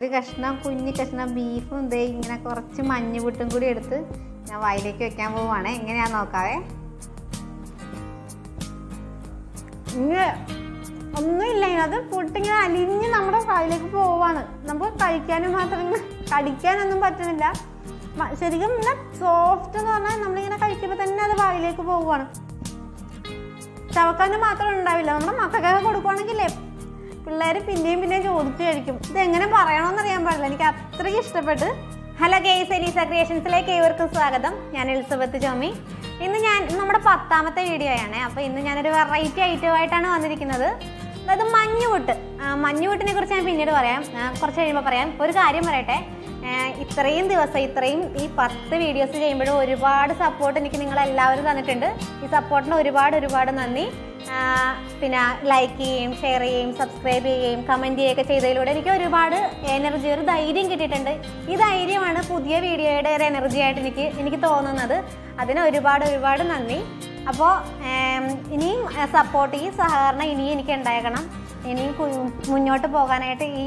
ഒരു കഷ്ണം കുഞ്ഞു കഷ്ണം ബീഫും ദേ ഇങ്ങനെ കുറച്ച് മഞ്ഞ വിട്ടും കൂടി എടുത്ത് ഞാൻ വായിലേക്ക് വെക്കാൻ പോവാണ്. എങ്ങനെയാ നോക്കാവേ? ഒന്നുമില്ല അത് പുട്ടിങ്ങനെ അലിഞ്ഞ് നമ്മുടെ വായിലേക്ക് പോവാണ്. നമുക്ക് കഴിക്കാനും മാത്രം കടിക്കാനൊന്നും പറ്റുന്നില്ല ശരിക്കും ഇങ്ങനെ സോഫ്റ്റ് എന്ന് പറഞ്ഞാൽ നമ്മളിങ്ങനെ കഴിക്കുമ്പോൾ തന്നെ അത് വായിലേക്ക് പോവുകയാണ് ചവക്കാനും മാത്രം ഉണ്ടാവില്ല. നമ്മുടെ മക്കൾക്കൊക്കെ കൊടുക്കുവാണെങ്കിലേ പിള്ളേർ പിന്നെയും പിന്നെയും ചോദിച്ചു കഴിക്കും. ഇത് എങ്ങനെ പറയണമെന്ന് അറിയാൻ പാടില്ല. എനിക്ക് അത്രയ്ക്ക് ഇഷ്ടപ്പെട്ട്. ഹലോ ഗെയ്സ് എലീസ ക്രിയേഷൻസിലേക്ക് ഏവർക്കും സ്വാഗതം. ഞാൻ എലിസബത്ത് ജോമി. ഇന്ന് ഞാൻ നമ്മുടെ പത്താമത്തെ വീഡിയോ ആണ്. അപ്പോൾ ഇന്ന് ഞാനൊരു വെറൈറ്റി ഐറ്റമായിട്ടാണ് വന്നിരിക്കുന്നത്. അതായത് മഞ്ഞുവിട്ട്. മഞ്ഞുവിട്ടിനെ കുറിച്ച് ഞാൻ പിന്നീട് പറയാം. കുറച്ച് കഴിയുമ്പോൾ പറയാം. ഒരു കാര്യം പറയട്ടെ. ഇത്രയും ദിവസം ഇത്രയും ഈ പത്ത് വീഡിയോസ് ചെയ്യുമ്പോഴും ഒരുപാട് സപ്പോർട്ട് എനിക്ക് നിങ്ങൾ എല്ലാവരും തന്നിട്ടുണ്ട്. ഈ സപ്പോർട്ടിന് ഒരുപാട് ഒരുപാട് നന്ദി. പിന്നെ ലൈക്ക് ചെയ്യുകയും ഷെയർ ചെയ്യുകയും സബ്സ്ക്രൈബ് ചെയ്യുകയും കമന്റ് ചെയ്യുകയൊക്കെ ചെയ്തതിലൂടെ എനിക്ക് ഒരുപാട് എനർജി ഒരു ധൈര്യം കിട്ടിയിട്ടുണ്ട്. ഈ ധൈര്യമാണ് പുതിയ വീഡിയോയുടെ ഒരു എനർജി ആയിട്ട് എനിക്ക് എനിക്ക് തോന്നുന്നത്. അതിന് ഒരുപാട് ഒരുപാട് നന്ദി. അപ്പോൾ ഇനിയും സപ്പോർട്ട് ഈ സഹകരണം ഇനിയും എനിക്ക് ഉണ്ടാകണം. ഇനിയും മുന്നോട്ട് പോകാനായിട്ട് ഈ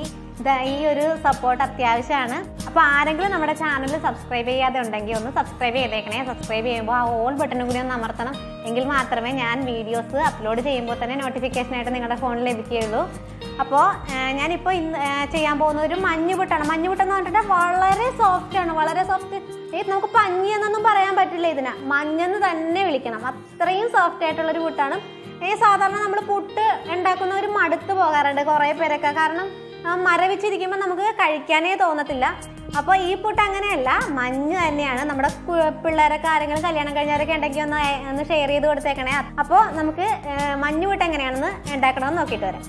ഈ ഒരു സപ്പോർട്ട് അത്യാവശ്യമാണ്. അപ്പോൾ ആരെങ്കിലും നമ്മുടെ ചാനൽ സബ്സ്ക്രൈബ് ചെയ്യാതെ ഉണ്ടെങ്കിൽ ഒന്ന് സബ്സ്ക്രൈബ് ചെയ്തേക്കണേ. സബ്സ്ക്രൈബ് ചെയ്യുമ്പോൾ ആ ഓൾ ബട്ടണും കൂടി ഒന്ന് അമർത്തണം. എങ്കിൽ മാത്രമേ ഞാൻ വീഡിയോസ് അപ്ലോഡ് ചെയ്യുമ്പോൾ തന്നെ നോട്ടിഫിക്കേഷനായിട്ട് നിങ്ങളുടെ ഫോണിൽ ലഭിക്കുകയുള്ളൂ. അപ്പോൾ ഞാനിപ്പോൾ ഇന്ന് ചെയ്യാൻ പോകുന്ന ഒരു മഞ്ഞുപുട്ടാണ് മഞ്ഞുപുട്ടെന്ന് പറഞ്ഞിട്ട് വളരെ സോഫ്റ്റ് ആണ്. വളരെ സോഫ്റ്റ് ഈ നമുക്ക് പഞ്ഞി എന്നൊന്നും പറയാൻ പറ്റില്ല ഇതിന്. മഞ്ഞെന്ന് തന്നെ വിളിക്കണം. അത്രയും സോഫ്റ്റ് ആയിട്ടുള്ളൊരു പുട്ടാണ്. ഈ സാധാരണ നമ്മൾ പുട്ട് ഒരു മടുത്ത് പോകാറുണ്ട് കുറേ പേരൊക്കെ. കാരണം മരവിച്ചിരിക്കുമ്പോൾ നമുക്ക് കഴിക്കാനേ തോന്നത്തില്ല. അപ്പോൾ ഈ പുട്ട് അങ്ങനെയല്ല മഞ്ഞ് തന്നെയാണ്. നമ്മുടെ പിള്ളേരൊക്കെ ആരെങ്കിലും കല്യാണം കഴിഞ്ഞവരൊക്കെ ഉണ്ടെങ്കിൽ ഒന്ന് ഒന്ന് ഷെയർ ചെയ്ത് കൊടുത്തേക്കണേ. അപ്പോൾ നമുക്ക് മഞ്ഞ് പുട്ട് എങ്ങനെയാണെന്ന് ഉണ്ടാക്കണമെന്ന് നോക്കിയിട്ട് വരാം.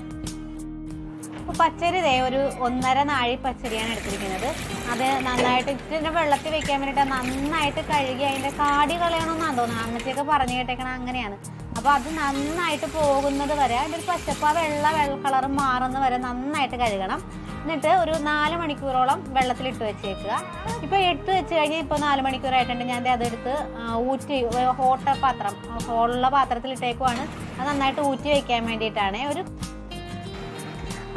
അപ്പോൾ പച്ചരി ദേ ഒരു ഒന്നര നാഴി പച്ചരിയാണ് എടുത്തിരിക്കുന്നത്. അത് നന്നായിട്ട് ഇച്ചിരി വെള്ളത്തിൽ വെക്കാൻ വേണ്ടിയിട്ട് നന്നായിട്ട് കഴുകി അതിന്റെ കാടി കളയണമെന്നാണ് തോന്നുന്നത്. അമ്മച്ചിയൊക്കെ പറഞ്ഞു കേട്ടേക്കണം അങ്ങനെയാണ്. അപ്പോൾ അത് നന്നായിട്ട് പോകുന്നത് വരെ അതിന്റെ ഒരു പച്ചപ്പ് ആ വെള്ള വെള്ള കളർ മാറുന്ന വരെ നന്നായിട്ട് കഴുകണം. എന്നിട്ട് ഒരു നാല് മണിക്കൂറോളം വെള്ളത്തിലിട്ട് വെച്ചേക്കുക. ഇപ്പോൾ ഇട്ട് വെച്ച് കഴിഞ്ഞാൽ ഇപ്പോൾ നാല് മണിക്കൂറായിട്ടുണ്ട്. ഞാൻ അതെടുത്ത് ഊറ്റി ഹോട്ട പാത്രം ഹോളുള്ള പാത്രത്തിൽ ഇട്ടേക്കുവാണ് അത് നന്നായിട്ട് ഊറ്റി വെക്കാൻ വേണ്ടിയിട്ടാണ്. ഒരു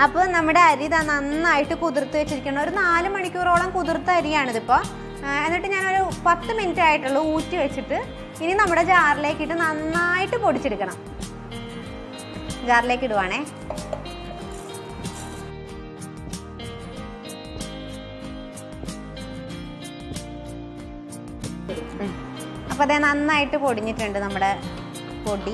അപ്പോൾ നമ്മുടെ അരി ഇതാ നന്നായിട്ട് കുതിർത്ത് വെച്ചിരിക്കണം ഒരു നാല് മണിക്കൂറോളം കുതിർത്ത അരിയാണിതിപ്പോൾ എന്നിട്ട് ഞാനൊരു പത്ത് മിനിറ്റ് ആയിട്ടുള്ളൂ ഊറ്റി വെച്ചിട്ട്. ഇനി നമ്മുടെ ജാറിലേക്ക് ഇട്ട് നന്നായിട്ട് പൊടിച്ചെടുക്കണം. ജാറിലേക്ക് ഇടുവാണേ. അപ്പോൾ അതേ നന്നായിട്ട് പൊടിഞ്ഞിട്ടുണ്ട് നമ്മുടെ പൊടി.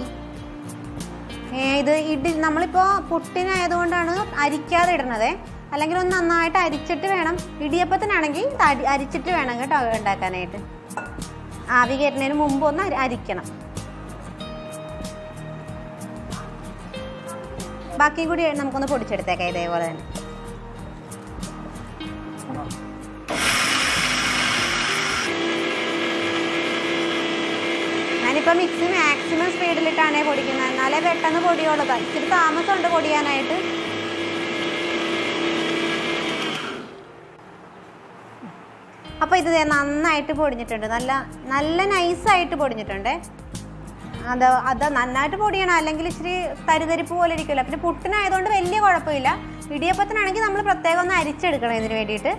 ഇത് ഇടി നമ്മളിപ്പോൾ പുട്ടിനായതുകൊണ്ടാണ് അരിക്കാതെ ഇടണത്. അല്ലെങ്കിൽ ഒന്ന് നന്നായിട്ട് അരിച്ചിട്ട് വേണം. ഇടിയപ്പത്തിനാണെങ്കിൽ അരിച്ചിട്ട് വേണം കേട്ടോ ഉണ്ടാക്കാനായിട്ട്. ആവി കയറുന്നതിന് മുമ്പ് ഒന്ന് അരിക്കണം. ബാക്കി കൂടി നമുക്കൊന്ന് പൊടിച്ചെടുത്തേക്കാം ഇതേപോലെ തന്നെ. ഞാനിപ്പോൾ മിക്സി മാക്സിമം സ്പീഡിലിട്ടാണ് പൊടിക്കുന്നത്. എന്നാലേ പെട്ടെന്ന് പൊടിയുള്ളത് ഇച്ചിരി താമസമുണ്ട് പൊടിയാനായിട്ട്. അപ്പോൾ ഇത് നന്നായിട്ട് പൊടിഞ്ഞിട്ടുണ്ട്. നല്ല നല്ല നൈസായിട്ട് പൊടിഞ്ഞിട്ടുണ്ട്. അത് അത് നന്നായിട്ട് പൊടിയണം. അല്ലെങ്കിൽ ഇച്ചിരി തരിതരിപ്പ് പോലെ ഇരിക്കുമല്ലോ. പിന്നെ പുട്ടിനായതുകൊണ്ട് വലിയ കുഴപ്പമില്ല. ഇടിയപ്പത്തിനാണെങ്കിൽ നമ്മൾ പ്രത്യേകം ഒന്ന് അരിച്ചെടുക്കണം ഇതിന് വേണ്ടിയിട്ട്.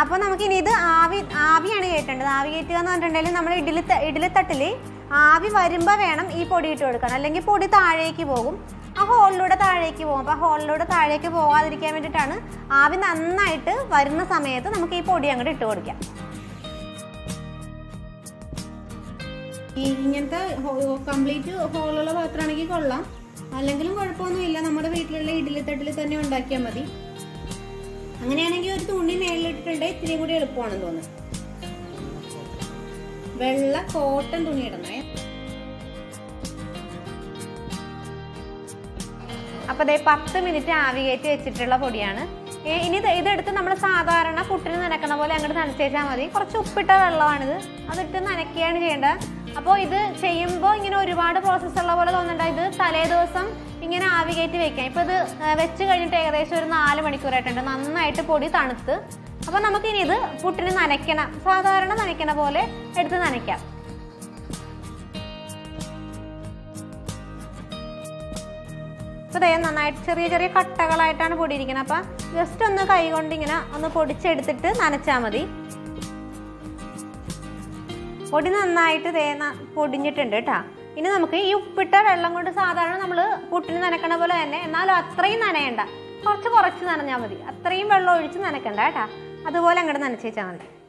അപ്പോൾ നമുക്കിനി ഇത് ആവി ആവിയാണ് കയറ്റേണ്ടത് ആവി കയറ്റുക എന്ന് പറഞ്ഞിട്ടുണ്ടെങ്കിൽ നമ്മൾ ഇഡ്ഡലി ഇഡ്ഡലിത്തട്ടിൽ ആവി വരുമ്പോൾ വേണം ഈ പൊടി ഇട്ട് കൊടുക്കണം അല്ലെങ്കിൽ പൊടി താഴേക്ക് പോകും. ആ ഹോളിലൂടെ താഴേക്ക് പോകും. അപ്പോൾ ഹോളിലൂടെ താഴേക്ക് പോകാതിരിക്കാൻ വേണ്ടിയിട്ടാണ് ആവി നന്നായിട്ട് വരുന്ന സമയത്ത് നമുക്ക് ഈ പൊടി അങ്ങോട്ട് ഇട്ട് കൊടുക്കാം. ഇങ്ങനത്തെ കംപ്ലീറ്റ് ഹോളുള്ള പാത്രമാണെങ്കിൽ കൊള്ളാം. അല്ലെങ്കിലും കുഴപ്പമൊന്നുമില്ല. നമ്മുടെ വീട്ടിലുള്ള ഇഡ്ഡലിത്തട്ടിൽ തന്നെ ഉണ്ടാക്കിയാൽ മതി. അങ്ങനെയാണെങ്കിൽ ഒരു തുണി മേളിലിട്ടിട്ടുണ്ടെങ്കിൽ ഇത്തിരി കൂടി എളുപ്പമാണെന്ന് തോന്നുന്നു. വെള്ള കോട്ടൺ തുണി ഇടണേ. അപ്പൊ ദേ പത്ത് മിനിറ്റ് ആവി കയറ്റി വെച്ചിട്ടുള്ള പൊടിയാണ്. ഇനി ഇതെടുത്ത് നമ്മൾ സാധാരണ പുട്ടിന് നനക്കണ പോലെ അങ്ങോട്ട് നനച്ചേച്ചാൽ മതി. കുറച്ച് ഉപ്പിട്ട വെള്ളമാണിത്. അതിട്ട് നനയ്ക്കുകയാണ് ചെയ്യേണ്ടത്. അപ്പോൾ ഇത് ചെയ്യുമ്പോൾ ഇങ്ങനെ ഒരുപാട് പ്രോസസ്സ് ഉള്ള പോലെ തോന്നണ്ട. ഇത് തലേ ദിവസം ഇങ്ങനെ ആവി കയറ്റി വെക്കാം. ഇപ്പോൾ ഇത് വെച്ച് കഴിഞ്ഞിട്ട് ഏകദേശം ഒരു നാല് മണിക്കൂറായിട്ടുണ്ട്. നന്നായിട്ട് പൊടി തണുത്ത്. അപ്പോൾ നമുക്കിനി ഇത് പുട്ടിന് നനയ്ക്കണം സാധാരണ നനയ്ക്കണ പോലെ എടുത്ത് നനയ്ക്കാം. ദേ നന്നായിട്ട് ചെറിയ ചെറിയ കട്ടകളായിട്ടാണ് പൊടിയിരിക്കുന്നത് അപ്പം ജസ്റ്റ് ഒന്ന് കൈ കൊണ്ട് ഇങ്ങനെ ഒന്ന് പൊടിച്ചെടുത്തിട്ട് നനച്ചാൽ മതി. പൊടി നന്നായിട്ട് ന- പൊടിഞ്ഞിട്ടുണ്ട് കേട്ടോ. ഇനി നമുക്ക് ഈ ഉപ്പിട്ട വെള്ളം കൊണ്ട് സാധാരണ നമ്മൾ പുട്ടിന് നനക്കണ പോലെ തന്നെ എന്നാലും അത്രയും നനയണ്ട. കുറച്ച് കുറച്ച് നനഞ്ഞാൽ മതി. അത്രയും വെള്ളം ഒഴിച്ച് നനക്കണ്ട കേട്ടോ. അതുപോലെ അങ്ങോട്ട് നനച്ചേച്ചാൽ മതി.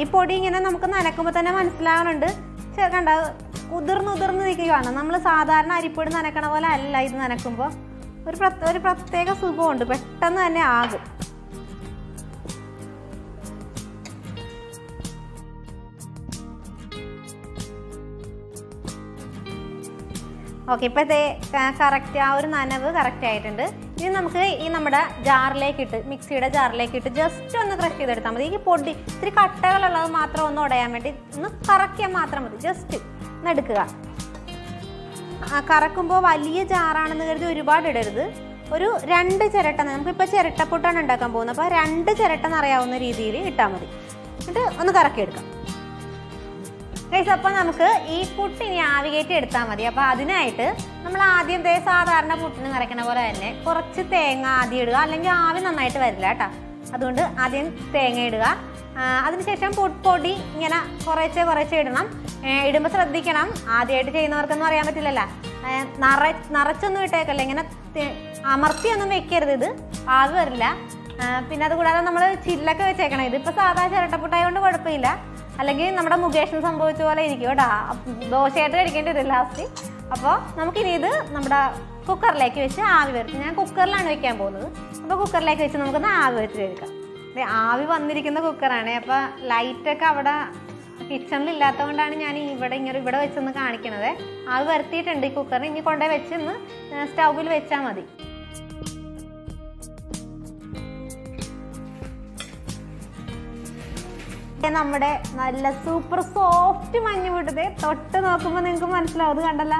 ഈ പൊടി ഇങ്ങനെ നമുക്ക് നനക്കുമ്പോൾ തന്നെ മനസ്സിലാകുന്നുണ്ട് കണ്ട ഉതിർന്ന് ഉതിർന്ന് നിൽക്കുകയാണ്. നമ്മൾ സാധാരണ അരിപ്പൊടി നനക്കണ പോലെ അല്ല ഇത് നനക്കുമ്പോൾ ഒരു ഒരു പ്രത്യേക സുഖമുണ്ട്. പെട്ടെന്ന് തന്നെ ആകും. ഓക്കെ ഇപ്പോഴത്തെ കറക്റ്റ് ആ ഒരു നനവ് കറക്റ്റ് ആയിട്ടുണ്ട്. ഇനി നമുക്ക് ഈ നമ്മുടെ ജാറിലേക്ക് ഇട്ട് മിക്സിയുടെ ജാറിലേക്ക് ഇട്ട് ജസ്റ്റ് ഒന്ന് ക്രഷ് ചെയ്തെടുത്താൽ മതി. ഈ പൊടി ഇത്തിരി കട്ടകളുള്ളത് മാത്രം ഒന്ന് ഉടയാൻ വേണ്ടി ഒന്ന് കറക്കിയാൽ മാത്രം മതി. ജസ്റ്റ് ഒന്ന് എടുക്കുക. കറക്കുമ്പോൾ വലിയ ജാറാണെന്ന് കരുതി ഒരുപാട് ഇടരുത്. ഒരു രണ്ട് ചിരട്ട നമുക്കിപ്പോൾ ചിരട്ടപ്പൊട്ടാണ് ഉണ്ടാക്കാൻ പോകുന്നത്. അപ്പോൾ രണ്ട് ചിരട്ട നിറയാവുന്ന രീതിയിൽ ഇട്ടാൽ മതി. എന്നിട്ട് ഒന്ന് കറക്കിയെടുക്കാം. ഗൈസ് അപ്പോൾ നമുക്ക് ഈ പുട്ട് ഇനി ആവി കയറ്റി എടുത്താൽ മതി. അപ്പോൾ അതിനായിട്ട് നമ്മൾ ആദ്യം ദേ സാധാരണ പുട്ടിന് നിറയ്ക്കണ പോലെ തന്നെ കുറച്ച് തേങ്ങ ആദ്യം ഇടുക. അല്ലെങ്കിൽ ആവി നന്നായിട്ട് വരില്ല കേട്ടോ. അതുകൊണ്ട് ആദ്യം തേങ്ങ ഇടുക. അതിനുശേഷം പൊടി ഇങ്ങനെ കുറേശ്ശെ കുറേശ്ശെ ഇടണം. ഇടുമ്പോൾ ശ്രദ്ധിക്കണം. ആദ്യമായിട്ട് ചെയ്യുന്നവർക്കൊന്നും അറിയാൻ പറ്റില്ലല്ലോ. നിറ നിറച്ചൊന്നും ഇട്ടേക്കല്ല. ഇങ്ങനെ അമർത്തി അമർത്തിയൊന്നും വെക്കരുത് ഇത്. ആവി വരില്ല. പിന്നെ അതുകൂടാതെ നമ്മൾ ചില്ലൊക്കെ വെച്ചേക്കണം. ഇതിപ്പോൾ സാധാ ചിരട്ടപ്പുട്ടായതുകൊണ്ട് കുഴപ്പമില്ല. അല്ലെങ്കിൽ നമ്മുടെ മുകേഷിന് സംഭവിച്ച പോലെ ഇരിക്കും കേട്ടോ. ദോശയായിട്ട് കഴിക്കേണ്ടി വരും ലാസ്റ്റ് അപ്പോൾ നമുക്കിനി ഇത് നമ്മുടെ കുക്കറിലേക്ക് വെച്ച് ആവി വരുത്തും ഞാൻ കുക്കറിലാണ് വെക്കാൻ പോകുന്നത്. അപ്പോൾ കുക്കറിലേക്ക് വെച്ച് നമുക്കൊന്ന് ആവി വെച്ച് എടുക്കാം ആവി വന്നിരിക്കുന്ന കുക്കറാണ് അപ്പോൾ ലൈറ്റൊക്കെ അവിടെ കിച്ചണിൽ ഇല്ലാത്തതുകൊണ്ടാണ് ഞാൻ ഇവിടെ ഇങ്ങനെ ഇവിടെ വെച്ചൊന്ന് കാണിക്കണത്. ആവി വരുത്തിയിട്ടുണ്ട് ഈ കുക്കറിന് ഇനി കൊണ്ടുപോയി വെച്ചൊന്ന് സ്റ്റൗവിൽ വെച്ചാൽ മതി. നമ്മുടെ നല്ല സൂപ്പർ സോഫ്റ്റ് മഞ്ഞ് വിട്ടത് തൊട്ട് നോക്കുമ്പോൾ നിങ്ങൾക്ക് മനസ്സിലാവും. അത് കണ്ടല്ല?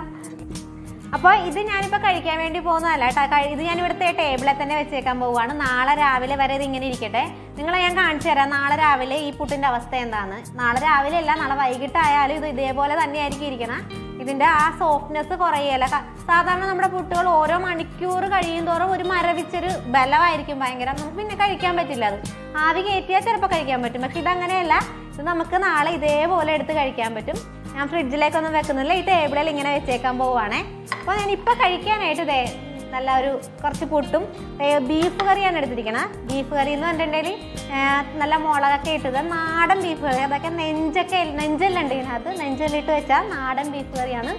അപ്പോൾ ഇത് ഞാനിപ്പോൾ കഴിക്കാൻ വേണ്ടി പോകുന്നതല്ല കേട്ടോ. ഇത് ഞാൻ ഇവിടുത്തെ ടേബിളിൽ തന്നെ വെച്ചേക്കാൻ പോവുകയാണ്. നാളെ രാവിലെ വരെ ഇത് ഇങ്ങനെ ഇരിക്കട്ടെ. നിങ്ങളെ ഞാൻ കാണിച്ചു തരാം. നാളെ രാവിലെ ഈ പുട്ടിന്റെ അവസ്ഥ എന്താണ് നാളെ രാവിലെ അല്ല നാളെ വൈകിട്ടായാലും ഇത് ഇതേപോലെ തന്നെയായിരിക്കും ഇരിക്കണം. ഇതിന്റെ ആ സോഫ്റ്റ്നെസ് കുറയല്ല സാധാരണ നമ്മുടെ പുട്ടുകൾ ഓരോ മണിക്കൂർ കഴിയും തോറും ഒരു മരവിച്ചൊരു ബലമായിരിക്കും ഭയങ്കര. നമുക്ക് പിന്നെ കഴിക്കാൻ പറ്റില്ല അത്. ആവി കയറ്റിയാൽ ചിലപ്പോൾ കഴിക്കാൻ പറ്റും. പക്ഷെ ഇതങ്ങനെയല്ല. ഇത് നമുക്ക് നാളെ ഇതേപോലെ എടുത്ത് കഴിക്കാൻ പറ്റും. ഞാൻ ഫ്രിഡ്ജിലേക്കൊന്നും വെക്കുന്നില്ല. ഈ ടേബിളിൽ ഇങ്ങനെ വെച്ചേക്കാൻ പോവുകയാണേ അപ്പോൾ ഞാൻ ഇപ്പോൾ കഴിക്കാനായിട്ട് നല്ല ഒരു കുറച്ച് പുട്ടും ബീഫ് കറിയാണ് എടുത്തിരിക്കണത് ബീഫ് കറി എന്ന് പറഞ്ഞിട്ടുണ്ടെങ്കിൽ നല്ല മുളകൊക്കെ ഇട്ടത്. നാടൻ ബീഫ് കറി. അതൊക്കെ നെഞ്ചൊക്കെ നെഞ്ചെല്ലാം ഉണ്ട് ഇതിനകത്ത് നെഞ്ചെല്ലാം ഇട്ട് വെച്ചാൽ നാടൻ ബീഫ് കറിയാണ്.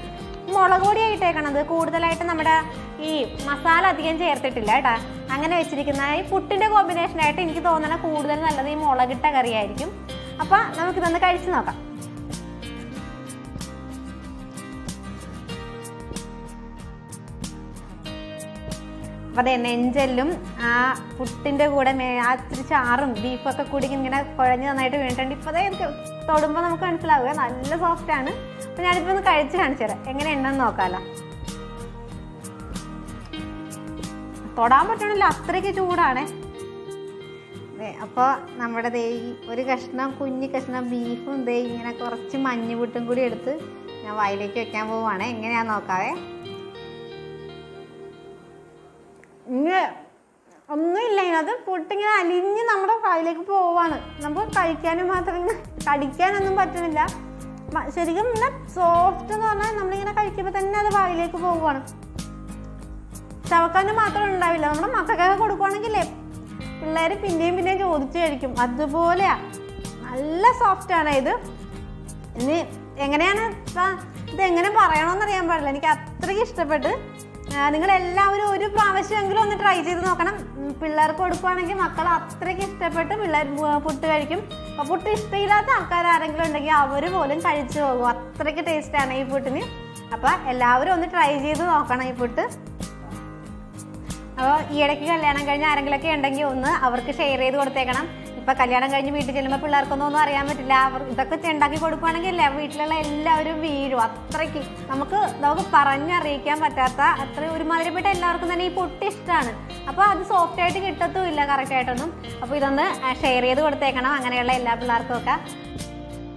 മുളക് പൊടിയാണ് ഇട്ടേക്കണത്. കൂടുതലായിട്ട് നമ്മുടെ ഈ മസാല അധികം ചേർത്തിട്ടില്ല കേട്ടാ. അങ്ങനെ വെച്ചിരിക്കുന്ന ഈ പുട്ടിന്റെ കോമ്പിനേഷനായിട്ട് എനിക്ക് തോന്നണ കൂടുതൽ നല്ലത് ഈ മുളകിട്ട കറിയായിരിക്കും. അപ്പം നമുക്കിതൊന്ന് കഴിച്ച് നോക്കാം. അതെ നെഞ്ചെല്ലും ആ പുട്ടിന്റെ കൂടെ ആ ഇത്തിരി ചാറും ബീഫൊക്കെ കൂടി ഇങ്ങനെ കുഴഞ്ഞ് നന്നായിട്ട് വീണിട്ടുണ്ട്. ഇപ്പോൾ അതേ തൊടുമ്പോൾ നമുക്ക് മനസ്സിലാവുക നല്ല സോഫ്റ്റ് ആണ്. അപ്പം ഞാനിപ്പോൾ ഒന്ന് കഴിച്ച് കാണിച്ചു തരാം. എങ്ങനെ ഉണ്ടെന്ന് നോക്കാമല്ലോ തൊടാൻ പറ്റണല്ലോ അത്രയ്ക്ക് ചൂടാണ്. അപ്പോൾ നമ്മുടെ ദേ ഒരു കഷ്ണം കുഞ്ഞു കഷ്ണം ബീഫും ദേ ഇങ്ങനെ കുറച്ച് മഞ്ഞുപുട്ടും കൂടി എടുത്ത് ഞാൻ വായിലേക്ക് വെക്കാൻ പോവുകയാണ് എങ്ങനെയാണെന്ന് നോക്കാവേ. ഒന്നുമില്ല അത് പൊട്ടിങ്ങനെ അലിഞ്ഞ് നമ്മുടെ വായിലേക്ക് പോവാണ്. നമുക്ക് കഴിക്കാനും മാത്രം കടിക്കാനൊന്നും പറ്റുന്നില്ല ശരിക്കും ഇങ്ങനെ സോഫ്റ്റ് എന്ന് പറഞ്ഞാൽ നമ്മളിങ്ങനെ കഴിക്കുമ്പോൾ തന്നെ അത് വായിലേക്ക് പോവുകയാണ് ചവക്കാനും മാത്രം ഉണ്ടാവില്ല. നമ്മുടെ മക്കൾക്കൊക്കെ കൊടുക്കുവാണെങ്കിലേ പിള്ളേർ പിന്നെയും പിന്നെയും ചോദിച്ചു കഴിക്കും. അതുപോലെയാ. നല്ല സോഫ്റ്റ് ആണ് ഇത്. ഇനി എങ്ങനെയാണ്? ഇത് എങ്ങനെ പറയണമെന്ന് അറിയാൻ പാടില്ല. എനിക്ക് അത്രയ്ക്ക് ഇഷ്ടപ്പെട്ട് നിങ്ങൾ എല്ലാവരും ഒരു പ്രാവശ്യമെങ്കിലും ഒന്ന് ട്രൈ ചെയ്ത് നോക്കണം. പിള്ളേർക്ക് കൊടുക്കുവാണെങ്കിൽ മക്കൾ അത്രയ്ക്ക് ഇഷ്ടപ്പെട്ട് പിള്ളേർ പുട്ട് കഴിക്കും. പുട്ട് ഇഷ്ടമില്ലാത്ത ആൾക്കാർ ആരെങ്കിലും ഉണ്ടെങ്കിൽ അവർ പോലും കഴിച്ചു പോകും. അത്രയ്ക്ക് ടേസ്റ്റാണ് ഈ പുട്ടിന് അപ്പോൾ എല്ലാവരും ഒന്ന് ട്രൈ ചെയ്ത് നോക്കണം ഈ പുട്ട് അപ്പോൾ ഈ ഇടയ്ക്ക് കല്യാണം കഴിഞ്ഞ് ആരെങ്കിലുമൊക്കെ ഉണ്ടെങ്കിൽ ഒന്ന് അവർക്ക് ഷെയർ ചെയ്ത് കൊടുത്തേക്കണം. ഇപ്പൊ കല്യാണം കഴിഞ്ഞ് വീട്ടിൽ ചെല്ലുമ്പോൾ പിള്ളേർക്കൊന്നും ഒന്നും അറിയാൻ പറ്റില്ല. അവർ ഇതൊക്കെ ഉണ്ടാക്കി കൊടുക്കുവാണെങ്കിൽ അല്ലേ വീട്ടിലുള്ള എല്ലാവരും വീഴും. അത്രയ്ക്ക് നമുക്ക് നമുക്ക് പറഞ്ഞറിയിക്കാൻ പറ്റാത്ത അത്ര ഒരുമാതിരിപ്പെട്ട എല്ലാവർക്കും തന്നെ ഈ പൊട്ടി ഇഷ്ടമാണ് അപ്പോൾ അത് സോഫ്റ്റ് ആയിട്ട് കിട്ടത്തും ഇല്ല കറക്റ്റ് ആയിട്ടൊന്നും അപ്പോൾ ഇതൊന്ന് ഷെയർ ചെയ്ത് കൊടുത്തേക്കണം. അങ്ങനെയുള്ള എല്ലാ പിള്ളേർക്കും ഒക്കെ.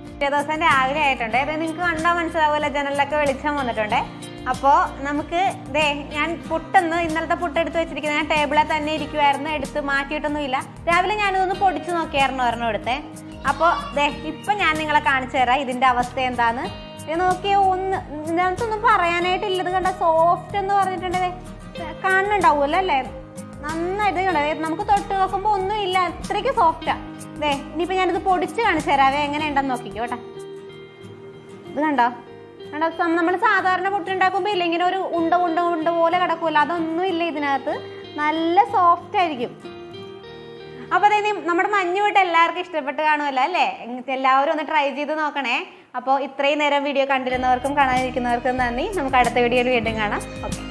പിറ്റേ ദിവസം രാവിലെ ആയിട്ടുണ്ട്. ഇത് നിങ്ങൾക്ക് കണ്ടാൽ മനസ്സിലാവില്ല ജനലിലൊക്കെ വെളിച്ചം വന്നിട്ടുണ്ട്. അപ്പോൾ നമുക്ക് ദേ ഞാൻ പുട്ടൊന്ന് ഇന്നലത്തെ പുട്ട് എടുത്ത് വെച്ചിരിക്കുന്നത് ഞാൻ ടേബിളിൽ തന്നെ ഇരിക്കുമായിരുന്നു എടുത്ത് മാറ്റിയിട്ടൊന്നുമില്ല. രാവിലെ ഞാനിതൊന്ന് പൊടിച്ച് നോക്കിയായിരുന്നു ഒരെണ്ണം എടുത്തേ. അപ്പോൾ ദേ ഇപ്പം ഞാൻ നിങ്ങളെ കാണിച്ചു തരാം ഇതിന്റെ അവസ്ഥ എന്താന്ന്. നോക്കിയ ഒന്ന് ഇതിനകത്തൊന്നും പറയാനായിട്ടില്ല. ഇത് കണ്ട സോഫ്റ്റ് എന്ന് പറഞ്ഞിട്ടുണ്ടെങ്കിൽ കാണുന്നുണ്ടാവുമല്ലോ അല്ലേ? നന്നായിട്ട് കണ്ടോ നമുക്ക് തൊട്ട് നോക്കുമ്പോൾ ഒന്നും ഇല്ല. അത്രയ്ക്ക് സോഫ്റ്റാ ദേ ഇനിയിപ്പോൾ ഞാനിത് പൊടിച്ച് കാണിച്ചു തരാവേ എങ്ങനെ ഉണ്ടെന്ന് നോക്കിക്കോ കേട്ടോ. ഇത് കണ്ടോ? നമ്മൾ സാധാരണ പുട്ടുണ്ടാക്കുമ്പോൾ ഇല്ല ഇങ്ങനെ ഒരു ഉണ്ട ഉണ്ട ഉണ്ട പോലെ കിടക്കൂല അതൊന്നും ഇല്ല ഇതിനകത്ത്. നല്ല സോഫ്റ്റ് ആയിരിക്കും. അപ്പോൾ അതായത് നമ്മുടെ മഞ്ഞ് വിട്ട് എല്ലാവർക്കും ഇഷ്ടപ്പെട്ട് കാണുമല്ലോ അല്ലേ? എല്ലാവരും ഒന്ന് ട്രൈ ചെയ്ത് നോക്കണേ. അപ്പോൾ ഇത്രയും നേരം വീഡിയോ കണ്ടിരുന്നവർക്കും കാണാതിരിക്കുന്നവർക്കും നന്ദി. നമുക്ക് അടുത്ത വീഡിയോയിൽ വീണ്ടും കാണാം. ഓക്കെ